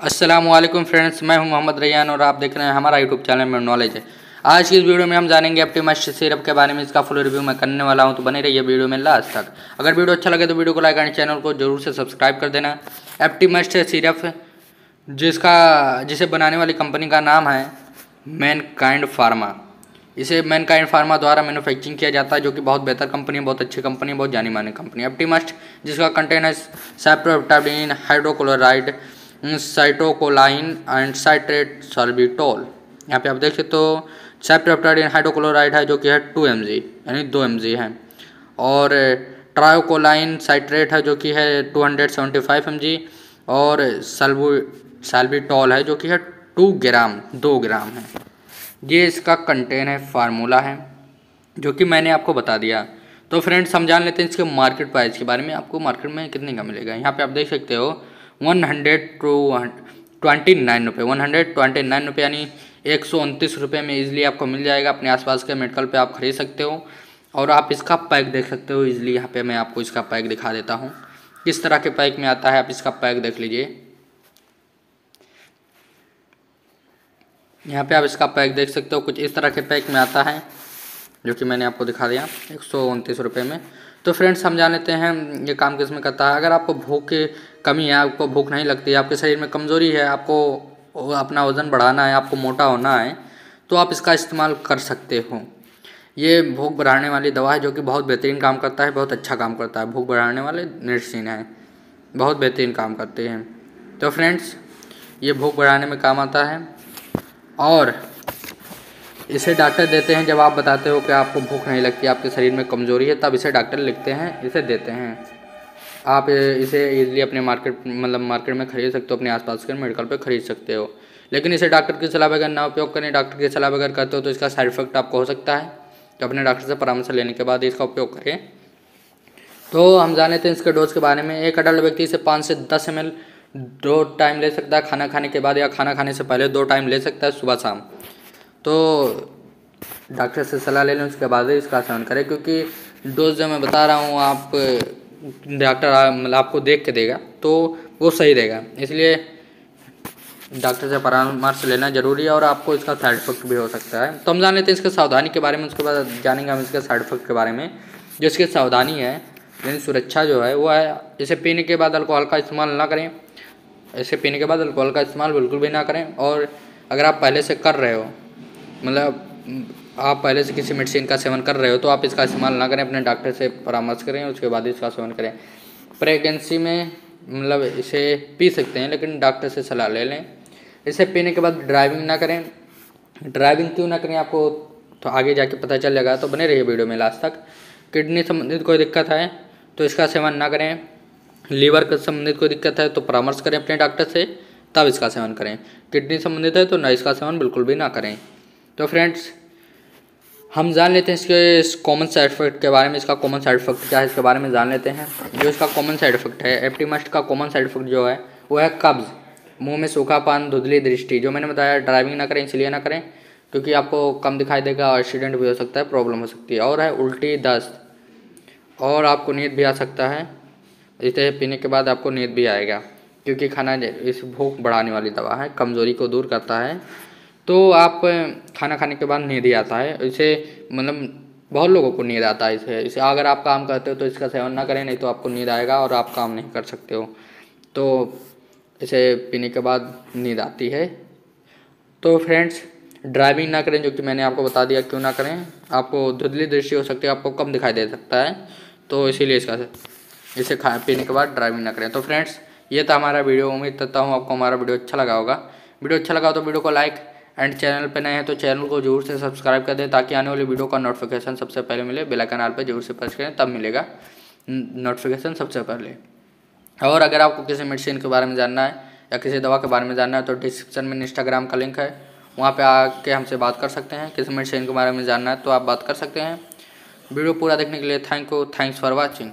Aslam friends मैं हूँ मोहम्मद रैयान और आप देख रहे हैं हमारा यूट्यूब चैनल में नॉलेज है। आज की इस वीडियो में हम जानेंगे एप्टीमस्ट सिरप के बारे में, इसका फुल रिव्यू मैं करने वाला हूँ तो बने रहिए वीडियो में लास्ट तक। अगर वीडियो अच्छा लगे तो वीडियो को लाइक एंड चैनल को ज़रूर से सब्सक्राइब कर देना। एप्टीमस्ट सिरप जिसका, जिसे बनाने वाली कंपनी का नाम है मैन काइंड फार्मा इसे मैन काइंड फार्मा द्वारा मैन्युफैक्चरिंग किया जाता है, जो कि बहुत बेहतर कंपनी है बहुत अच्छी कंपनी है बहुत जानी मानी कंपनी है। एप्टीमस्ट जिसका कंटेन है hydrochloride citicoline and citrate sorbitol यहाँ पे आप देख सकते हो सैप्रोप्टाइडिन हाइड्रोक्लोराइड है, जो कि है टू एम यानी दो एम है। और ट्रायोकोलाइन साइट्रेट है, जो कि है two hundred seventy five M और सल्बू साल्बिटोल है, जो कि है टू ग्राम दो ग्राम है। ये इसका कंटेन है फार्मूला है, जो कि मैंने आपको बता दिया। तो फ्रेंड्स हम जान लेते हैं इसके मार्केट प्राइस के बारे में। आपको मार्केट में कितने का मिलेगा? यहाँ पे आप देख सकते हो one hundred two twenty nine रुपये वन हंड्रेड ट्वेंटी नाइन रुपये यानी एक सौ उनतीस रुपये में इजीली आपको मिल जाएगा। अपने आसपास के मेडिकल पे आप खरीद सकते हो। और आप इसका पैक देख सकते हो इजीली यहाँ पे मैं आपको इसका पैक दिखा देता हूँ। किस तरह के पैक में आता है, आप इसका पैक देख लीजिए। यहाँ पे आप इसका पैक देख सकते हो, कुछ इस तरह के पैक में आता है, जो कि मैंने आपको दिखा दिया, एक सौ उनतीस रुपये में। तो फ्रेंड्स, हम जान लेते हैं, ये काम किसमें करता है। अगर आपको भूख की कमी है, आपको भूख नहीं लगती, आपके शरीर में कमज़ोरी है, आपको अपना वज़न बढ़ाना है, आपको मोटा होना है तो आप इसका इस्तेमाल कर सकते हो। ये भूख बढ़ाने वाली दवा है, जो कि बहुत बेहतरीन काम करता है, बहुत अच्छा काम करता है। भूख बढ़ाने वाले मेडिसिन है, बहुत बेहतरीन काम करते हैं। तो फ्रेंड्स, ये भूख बढ़ाने में काम आता है। और इसे डॉक्टर देते हैं जब आप बताते हो कि आपको भूख नहीं लगती, आपके शरीर में कमज़ोरी है, तब इसे डॉक्टर लिखते हैं, इसे देते हैं। आप इसे इजीली अपने मार्केट मतलब मार्केट में खरीद सकते हो, अपने आसपास के मेडिकल पे खरीद सकते हो। लेकिन इसे डॉक्टर की सलाह बगैर ना उपयोग करें। डॉक्टर की सलाह बगैर करते हो तो इसका साइड इफ़ेक्ट आपको हो सकता है। तो अपने डॉक्टर से परामर्श लेने के बाद इसका उपयोग करें। तो हम जाने थे इसके डोज के बारे में। एक अडल्ट व्यक्ति इसे पाँच से दस एम दो टाइम ले सकता है खाना खाने के बाद या खाना खाने से पहले दो टाइम ले सकता है सुबह शाम। तो डॉक्टर से सलाह ले लें, उसके बाद इसका सेवन करें, क्योंकि डोज जो मैं बता रहा हूँ, आप डॉक्टर मतलब आपको देख के देगा तो वो सही रहेगा। इसलिए डॉक्टर से परामर्श लेना ज़रूरी है और आपको इसका साइड इफ़ेक्ट भी हो सकता है। तो हम जान लेते हैं इसके सावधानी के बारे में, उसके बाद जानेंगे हम इसके साइड इफ़ेक्ट के बारे में। जो इसकी सावधानी है, यानी सुरक्षा जो है, वो है, इसे पीने के बाद अल्कोहल का इस्तेमाल ना करें। इसे पीने के बाद अल्कोहल का इस्तेमाल बिल्कुल भी ना करें और अगर आप पहले से कर रहे हो मतलब आप पहले से किसी मेडिसिन का सेवन कर रहे हो तो आप इसका इस्तेमाल ना करें, अपने डॉक्टर से परामर्श करें, उसके बाद इसका सेवन करें। प्रेगनेंसी में मतलब इसे पी सकते हैं, लेकिन डॉक्टर से सलाह ले लें। इसे पीने के बाद ड्राइविंग ना करें। ड्राइविंग क्यों ना करें आपको तो आगे जाके पता चल जाएगा। तो बने रहिए वीडियो में, लास्ट तक। किडनी संबंधित कोई दिक्कत है तो इसका सेवन ना करें। लीवर के संबंधित कोई दिक्कत है तो परामर्श करें अपने डॉक्टर से, तब इसका सेवन करें। किडनी संबंधित है तो ना इसका सेवन बिल्कुल भी ना करें। तो फ्रेंड्स, हम जान लेते हैं इसके इस कॉमन साइड इफ़ेक्ट के बारे में, इसका कॉमन साइड इफ़ेक्ट क्या है इसके बारे में जान लेते हैं। जो इसका कॉमन साइड इफ़ेक्ट है एप्टीमस्ट का कॉमन साइड इफ़ेक्ट जो है, वो है कब्ज़। मुँह में सूखापान धुंधली दृष्टि, जो मैंने बताया ड्राइविंग ना करें, इसलिए ना करें, क्योंकि आपको कम दिखाई देगा एक्सीडेंट भी हो सकता है प्रॉब्लम हो सकती है। और है उल्टी दस्त। और आपको नींद भी आ सकता है। इसे पीने के बाद आपको नींद भी आएगा, क्योंकि खाना इस भूख बढ़ाने वाली दवा है, कमज़ोरी को दूर करता है। तो आप, खाना खाने के बाद नींद ही आता है। इसे मतलब बहुत लोगों को नींद आता है इसे। इसे अगर आप काम करते हो तो इसका सेवन ना करें, नहीं तो आपको नींद आएगा और आप काम नहीं कर सकते हो। तो इसे पीने के बाद नींद आती है। तो फ्रेंड्स, ड्राइविंग ना करें, जो कि मैंने आपको बता दिया, क्यों ना करें। आपको धुंधली दृष्टि हो सकती है, आपको कम दिखाई दे सकता है। तो इसीलिए इसका इसे खा, पीने के बाद ड्राइविंग ना करें। तो फ्रेंड्स, ये था हमारा वीडियो। उम्मीद करता हूँ आपको हमारा वीडियो अच्छा लगा होगा। वीडियो अच्छा लगा तो वीडियो को लाइक एंड चैनल पर नए हैं तो चैनल को ज़रूर से सब्सक्राइब कर दें ताकि आने वाली वीडियो का नोटिफिकेशन सबसे पहले मिले। बेल आइकन आल पर ज़रूर से प्रेस करें, तब मिलेगा नोटिफिकेशन सबसे पहले। और अगर आपको किसी मेडिसिन के बारे में जानना है या किसी दवा के बारे में जानना है तो डिस्क्रिप्शन में इंस्टाग्राम का लिंक है। वहाँ पे आके हमसे बात कर सकते हैं। किसी मेडिसिन के बारे में जानना है तो आप बात कर सकते हैं। वीडियो पूरा देखने के लिए thank you. Thanks for watching.